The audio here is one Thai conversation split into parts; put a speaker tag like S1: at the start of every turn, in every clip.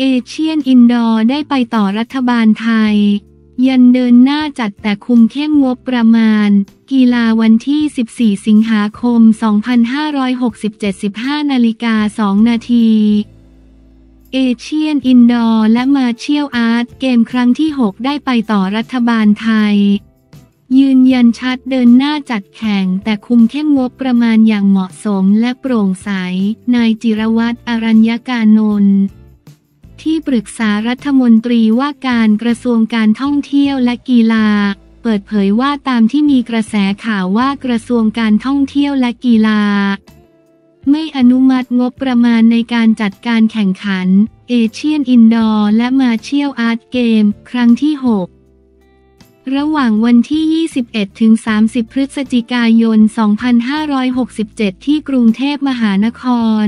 S1: เอเชียนอินดอร์ได้ไปต่อรัฐบาลไทย ยันเดินหน้าจัดแต่คุมเข้มงบประมาณ กีฬาวันที่ 14 สิงหาคม 2567 15นาฬิกา 2 นาทีเอเชียนอินดอร์และมาเชียลอาร์ตเกมครั้งที่ 6 ได้ไปต่อรัฐบาลไทย ยืนยันชัดเดินหน้าจัดแข่งแต่คุมเข้มงบประมาณอย่างเหมาะสมและโปร่งใส นายจิรวัตรอรัญญการนนท์ ที่ปรึกษารัฐมนตรีว่าการกระทรวงการท่องเที่ยวและกีฬา เปิดเผยว่าตามที่มีกระแสข่าวว่ากระทรวงการท่องเที่ยวและกีฬา ไม่อนุมัติงบประมาณในการจัดการแข่งขันเอเชียนอินดอร์และมาเชียลอาร์ตเกม ครั้งที่ 6 ระหว่างวันที่ 21 ถึง 30 พฤศจิกายน 2567 ที่กรุงเทพมหานคร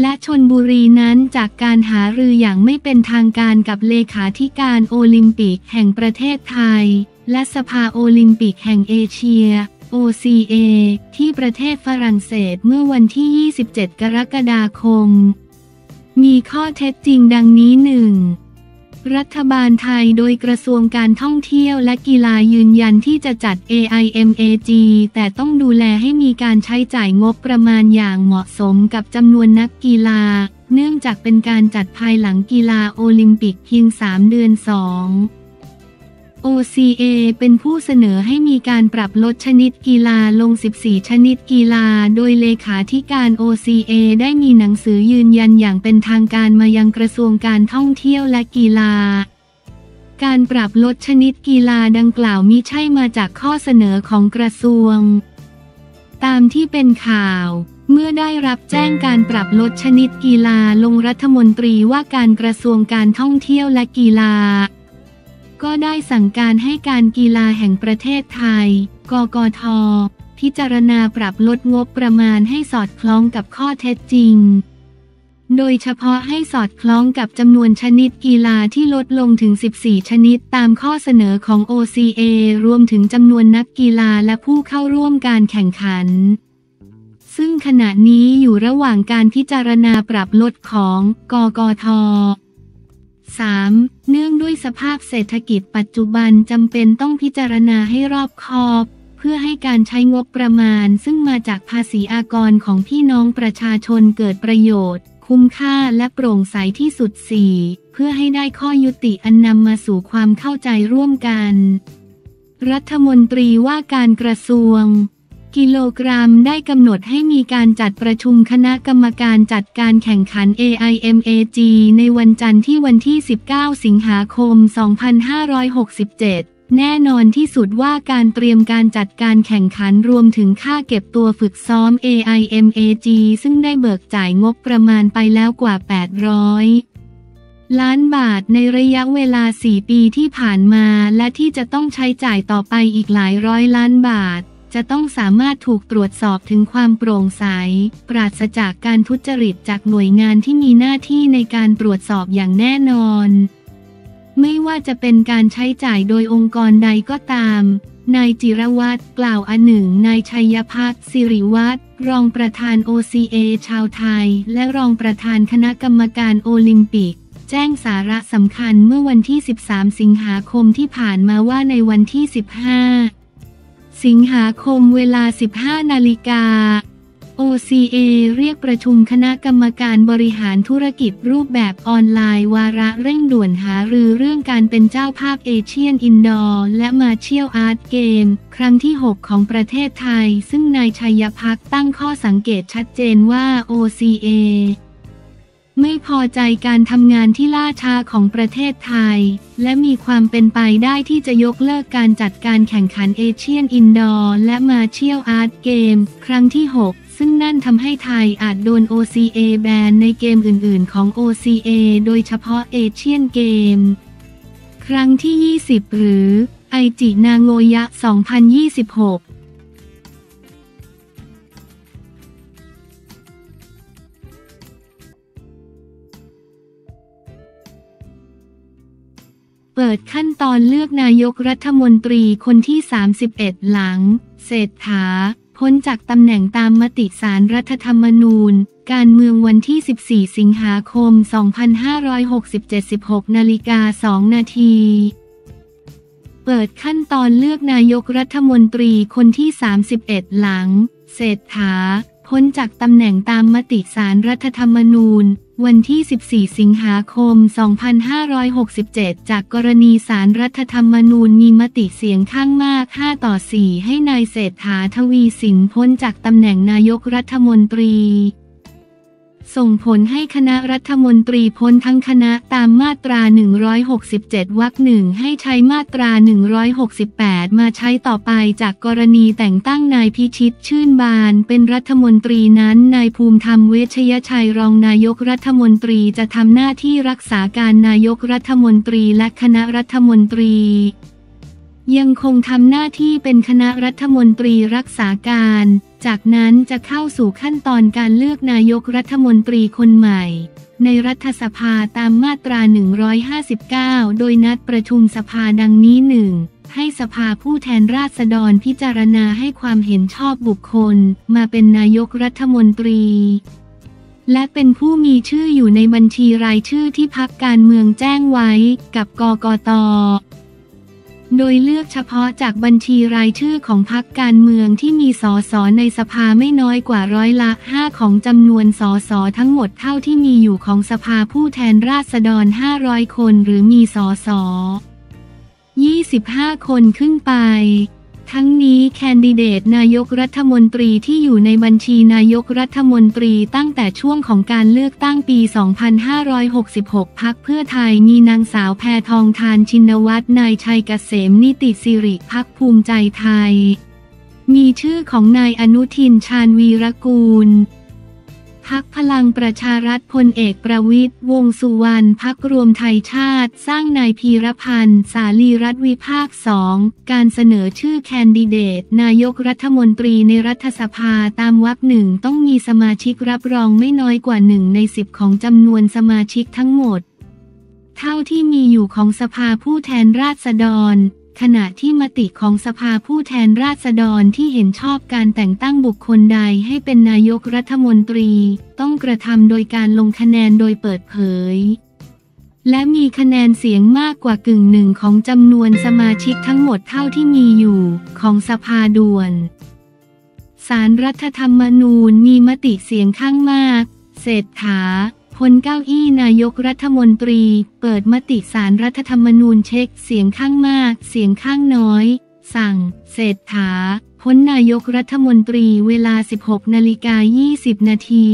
S1: และชนบุรีนั้นจากการหารืออย่างไม่เป็นทางการกับเลขาธิการโอลิมปิกแห่งประเทศไทย และสภาโอลิมปิกแห่งเอเชีย OCA ที่ประเทศฝรั่งเศสเมื่อวันที่ 27 กรกฎาคม มีข้อเท็จจริงดังนี้หนึ่ง รัฐบาลไทยโดยกระทรวงการท่องเที่ยวและกีฬายืนยันที่จะจัด AIMAG แต่ต้องดูแลให้มีการใช้จ่ายงบประมาณอย่างเหมาะสมกับจำนวนนักกีฬา เนื่องจากเป็นการจัดภายหลังกีฬาโอลิมปิกเพียง 3 เดือน 2 OCA เป็นผู้เสนอให้มีการปรับลดชนิดกีฬาลง 14 ชนิดกีฬา โดยเลขาธิการ OCA ได้มีหนังสือยืนยันอย่างเป็นทางการมายังกระทรวงการท่องเที่ยวและกีฬา การปรับลดชนิดกีฬาดังกล่าวมิใช่มาจากข้อเสนอของกระทรวง ตามที่เป็นข่าวเมื่อได้รับแจ้งการปรับลดชนิดกีฬาลงรัฐมนตรีว่าการกระทรวงการท่องเที่ยวและกีฬา ก็ได้สั่งการให้การกีฬาแห่งประเทศไทย กกท พิจารณาปรับลดงบประมาณให้สอดคล้องกับข้อเท็จจริง โดยเฉพาะให้สอดคล้องกับจำนวนชนิดกีฬาที่ลดลงถึง 14 ชนิดตามข้อเสนอของ OCA รวมถึงจำนวนนักกีฬาและผู้เข้าร่วมการแข่งขัน ซึ่งขณะนี้อยู่ระหว่างการพิจารณาปรับลดของ กกท 3. เนื่องด้วยสภาพเศรษฐกิจปัจจุบันจำเป็นต้องพิจารณาให้รอบคอบ เพื่อให้การใช้งบประมาณ ซึ่งมาจากภาษีอากรของพี่น้องประชาชนเกิดประโยชน์ คุ้มค่าและโปร่งใสที่สุดสีเพื่อให้ได้ข้อยุติอันนำมาสู่ความเข้าใจร่วมกัน รัฐมนตรีว่าการกระทรวง กิโลกรัมได้กำหนดให้มีการจัดประชุมคณะกรรมการจัดการแข่งขัน AIMAG ในวันจันทร์ที่วันที่ 19 สิงหาคม 2567แน่นอนที่สุดว่าการเตรียมการจัดการแข่งขันรวมถึงค่าเก็บตัวฝึกซ้อม AIMAG ซึ่งได้เบิกจ่ายงบประมาณไปแล้วกว่า 800 ล้านบาทในระยะเวลา 4 ปีที่ผ่านมาและที่จะต้องใช้จ่ายต่อไปอีกหลายร้อยล้านบาท จะต้องสามารถถูกตรวจสอบถึงความโปร่งใส ปราศจากการทุจริตจากหน่วยงานที่มีหน้าที่ในการตรวจสอบอย่างแน่นอน ไม่ว่าจะเป็นการใช้จ่ายโดยองค์กรใดก็ตาม นายจิรวัตรกล่าวอันหนึ่ง นายชัยพัฒน์สิริวัตรรองประธาน OCA ชาวไทย และรองประธานคณะกรรมการโอลิมปิกแจ้งสาระสำคัญเมื่อวันที่ 13 สิงหาคมที่ผ่านมาว่าในวันที่ 15 สิงหาคมเวลา 15 นาฬิกา OCA เรียกประชุมคณะกรรมการบริหารธุรกิจรูปแบบออนไลน์วาระเร่งด่วนหารือเรื่องการเป็นเจ้าภาพเอเชียนอินดอร์และมาเชียลอาร์ตเกม ครั้งที่ 6 ของประเทศไทย ซึ่งนายชัยพักตั้งข้อสังเกตชัดเจนว่า OCA ไม่พอใจการทำงานที่ล่าช้าของประเทศไทย และมีความเป็นไปได้ที่จะยกเลิกการจัดการแข่งขันเอเชียนอินดอร์และมาเชียลอาร์ตเกมครั้งที่ 6 ซึ่งนั่นทำให้ไทยอาจโดน OCA แบนในเกมอื่นๆ ของ OCA โดยเฉพาะเอเชียนเกม ครั้งที่ 20 หรือไอจินาโงยะ 2026 เปิดขั้นตอนเลือกนายกรัฐมนตรีคนที่ 31 หลัง เศรษฐา พ้นจากตำแหน่งตามมติสารรัฐธรรมนูญ การเมืองวันที่ 14 สิงหาคม 2567 16นาฬิกา2นาทีเปิดขั้นตอนเลือกนายกรัฐมนตรีคนที่ 31 หลัง เศรษฐา พ้นจากตำแหน่งตามมติสารรัฐธรรมนูญ วันที่ 14 สิงหาคม 2567 จากกรณีสารรัฐธรรมนูญมีมติเสียงข้างมาก 5 ต่อ 4 ให้นายเศรษฐาทวีสินพ้นจากตำแหน่งนายกรัฐมนตรี ส่งผลให้คณะรัฐมนตรีพ้นทั้งคณะตามมาตรา 167 วรรคหนึ่งให้ใช้มาตรา 168 มาใช้ต่อไปจากกรณีแต่งตั้งนายพิชิตชื่นบาน เป็นรัฐมนตรีนั้นนายภูมิธรรมเวชยชัยรองนายกรัฐมนตรีจะทำหน้าที่รักษาการนายกรัฐมนตรีและคณะรัฐมนตรี ยังคงทำหน้าที่เป็นคณะรัฐมนตรีรักษาการ จากนั้นจะเข้าสู่ขั้นตอนการเลือกนายกรัฐมนตรีคนใหม่ ในรัฐสภาตามมาตรา 159 โดยนัดประชุมสภาดังนี้หนึ่งให้สภาผู้แทนราษฎรพิจารณาให้ความเห็นชอบบุคคล มาเป็นนายกรัฐมนตรี และเป็นผู้มีชื่ออยู่ในบัญชีรายชื่อที่พักการเมืองแจ้งไว้กับกกต โดยเลือกเฉพาะจากบัญชีรายชื่อของพรรคการเมืองที่มีสสในสภาไม่น้อยกว่าร้อยละ 5 ของจำนวนสสทั้งหมดเท่าที่มีอยู่ของสภาผู้แทนราษฎร 500 คนหรือมีสส25 คนขึ้นไป ทั้งนี้แคนดิเดตนายกรัฐมนตรีที่อยู่ในบัญชีนายกรัฐมนตรีตั้งแต่ช่วงของการเลือกตั้งปี 2566 พักเพื่อไทยมีนางสาวแพทองทานชินวัตรนายชัยเกษมนิติสิริพักภูมิใจไทย มีชื่อของนายอนุทินชาญวีรกูล พักพลังประชารัฐพลเอกประวิตยวงสุวรรณพักรวมไทยชาติ สร้างนายพีรพันธ์ สาลีรัฐวิภาคสองการเสนอชื่อแคนดิเดต นายกรัฐมนตรีในรัฐสภาตามวรรคหนึ่งต้องมีสมาชิกรับรองไม่น้อยกว่าหนึ่งในสิบของจำนวนสมาชิกทั้งหมด เท่าที่มีอยู่ของสภาผู้แทนราษฎร ขณะที่มติของสภาผู้แทนราษฎรที่เห็นชอบการแต่งตั้งบุคคลใดให้เป็นนายกรัฐมนตรี ต้องกระทำโดยการลงคะแนนโดยเปิดเผย และมีคะแนนเสียงมากกว่ากึ่งหนึ่งของจำนวนสมาชิกทั้งหมดเท่าที่มีอยู่ ของสภาด่วนสารรัฐธรรมนูญมีมติเสียงข้างมาก เศรษฐา พ้นเก้าอี้นายกรัฐมนตรี เปิดมติสารรัฐธรรมนูญเช็คเสียงข้างมาก เสียงข้างน้อย สั่ง เศรษฐา พ้นนายกรัฐมนตรีเวลา 16นาฬิกา20 นาที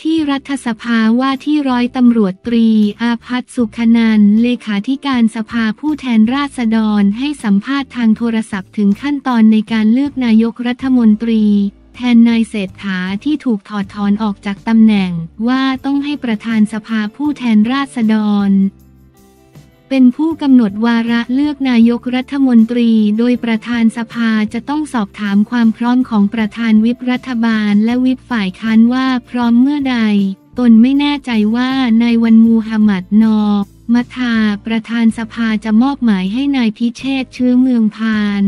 S1: ที่รัฐสภาว่าที่ร้อยตำรวจตรี อาพัฒสุขนันเลขาธิการสภาผู้แทนราษฎรให้สัมภาษณ์ทางโทรศัพท์ถึงขั้นตอนในการเลือกนายกรัฐมนตรี แทนนายเศรษฐาที่ถูกถอดถอนออกจากตำแหน่งว่าต้องให้ประธานสภาผู้แทนราษฎร เป็นผู้กำหนดวาระเลือกนายกรัฐมนตรี โดยประธานสภาจะต้องสอบถามความพร้อมของประธานวิปรัฐบาลและวิปฝ่ายค้านว่าพร้อมเมื่อใด ตนไม่แน่ใจว่านายวันมูฮัมหมัดนอมัทาประธานสภาจะมอบหมายให้นายพิเชษเชื้อเมืองพาน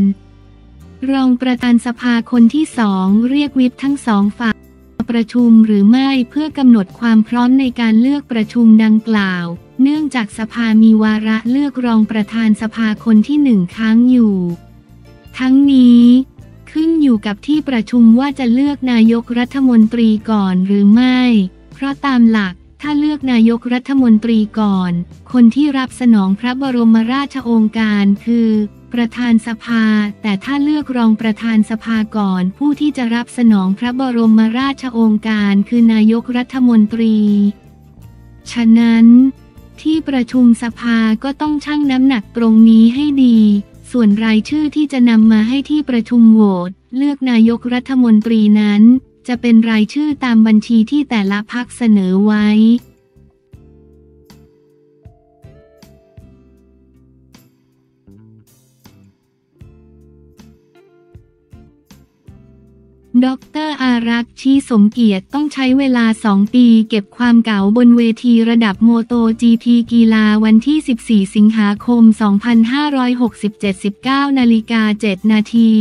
S1: รองประธานสภาคนที่สองเรียกวิปทั้งสองฝ่ายประชุมหรือไม่เพื่อกำหนดความพร้อมในการเลือกประชุมดังกล่าว เนื่องจากสภามีวาระเลือกรองประธานสภาคนที่หนึ่งค้างอยู่ ทั้งนี้ขึ้นอยู่กับที่ประชุมว่าจะเลือกนายกรัฐมนตรีก่อนหรือไม่ เพราะตามหลักถ้าเลือกนายกรัฐมนตรีก่อน คนที่รับสนองพระบรมราชโองการคือ ประธานสภา แต่ถ้าเลือกรองประธานสภาก่อน ผู้ที่จะรับสนองพระบรมราชโองการคือนายกรัฐมนตรี ฉะนั้น ที่ประชุมสภาก็ต้องชั่งน้ำหนักตรงนี้ให้ดี ส่วนรายชื่อที่จะนำมาให้ที่ประชุมโหวตเลือกนายกรัฐมนตรีนั้น จะเป็นรายชื่อตามบัญชีที่แต่ละพักเสนอไว้ ดรอารักษ์ชีสมเกียรติต้องใช้เวลา 2 ปีเก็บความเก่าบนเวทีระดับโมโต GP กีฬาวันที่ 14 สิงหาคม 2567 19นาฬิกา 7 นาที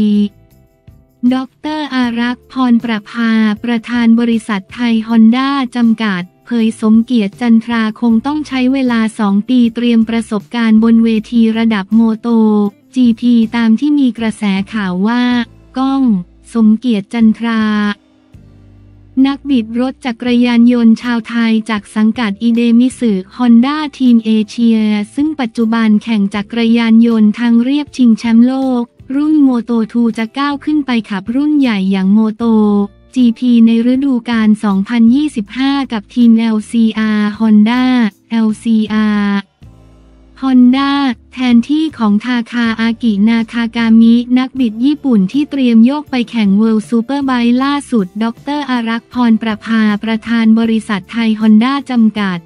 S1: ดรอารักษ์พรประภา ประธานบริษัทไทยฮอนด้าจำกัด เผยสมเกียรติจันทราคงต้องใช้เวลาสองปีเตรียมประสบการณ์บนเวทีระดับโมโต GP ตามที่มีกระแสข่าวว่า ก้อง สมเกียรติจันทรา นักบิดรถจักรยานยนต์ชาวไทยจากสังกัดอิเดมิตสึฮอนด้าทีมเอเชีย ซึ่งปัจจุบันแข่งจักรยานยนต์ทางเรียบชิงแชมป์โลก รุ่น Moto2 จะก้าวขึ้นไปขับรุ่นใหญ่อย่างโมโต GP ในฤดูกาล 2025 กับทีม LCR Honda LCR ฮอนด้าแทนที่ของทาคาอากินาคากามิ นักบิดญี่ปุ่นที่เตรียมโยกไปแข่งเวิลด์ซูเปอร์ไบค์ล่าสุด ดรอารักพรประภาประธานบริษัทไทยฮอนด้าจำกัด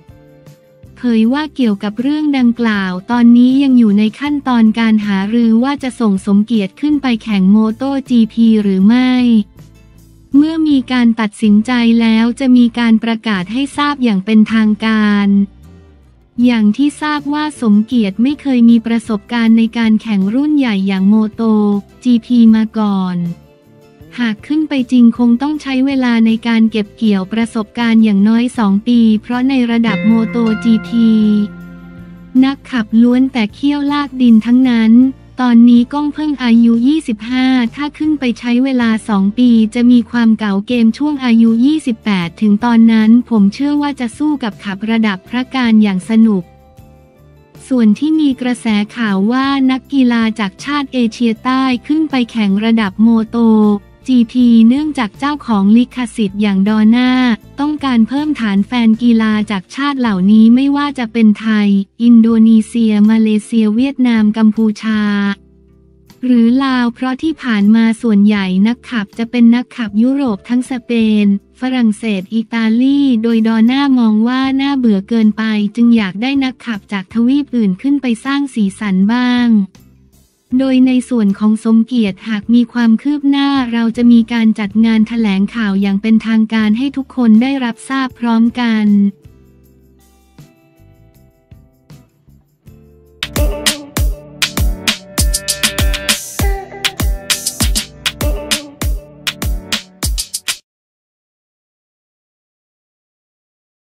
S1: เผยว่าเกี่ยวกับเรื่องดังกล่าว ตอนนี้ยังอยู่ในขั้นตอนการหารือว่าจะส่งสมเกียรติขึ้นไปแข่งโมโต GP หรือไม่ เมื่อมีการตัดสินใจแล้วจะมีการประกาศให้ทราบอย่างเป็นทางการ อย่างที่ทราบว่าสมเกียรติไม่เคยมีประสบการณ์ในการแข่งรุ่นใหญ่อย่างโมโต GP มาก่อน หากขึ้นไปจริงคงต้องใช้เวลาในการเก็บเกี่ยวประสบการณ์อย่างน้อย 2 ปี เพราะในระดับโมโต GP นักขับล้วนแต่เขี้ยวลากดินทั้งนั้น ตอนนี้ก้องเพิ่งอายุ 25 ถ้าขึ้นไปใช้เวลา 2 ปี จะมีความเก่าเกมช่วงอายุ 28 ถึงตอนนั้นผมเชื่อว่าจะสู้กับขับระดับพระการอย่างสนุก ส่วนที่มีกระแสข่าวว่านักกีฬาจากชาติเอเชียใต้ขึ้นไปแข่งระดับโมโต GP เนื่องจากเจ้าของลิขสิทธิ์อย่างดอน่าต้องการเพิ่มฐานแฟนกีฬาจากชาติเหล่านี้ไม่ว่าจะเป็นไทย อินโดนีเซีย มาเลเซีย เวียดนามกัมพูชา หรือลาวเพราะที่ผ่านมาส่วนใหญ่นักขับจะเป็นนักขับยุโรปทั้งสเปน ฝรั่งเศส อิตาลี โดยดอน่ามองว่าน่าเบื่อเกินไป จึงอยากได้นักขับจากทวีปอื่นขึ้นไปสร้างสีสันบ้าง โดยในส่วนของสมเกียรติหากมีความคืบหน้าเราจะมีการจัดงานถแถลงข่าวอย่างเป็นทางการให้ทุกคนได้รับทราบพร้อมกัน